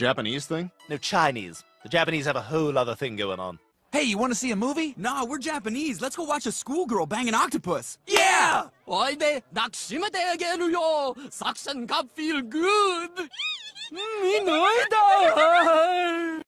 Japanese thing? No, Chinese. The Japanese have a whole other thing going on. Hey, you want to see a movie? Nah, we're Japanese. Let's go watch a schoolgirl bang an octopus. Yeah! おいで、抱きしめてあげるよ作戦が feel good!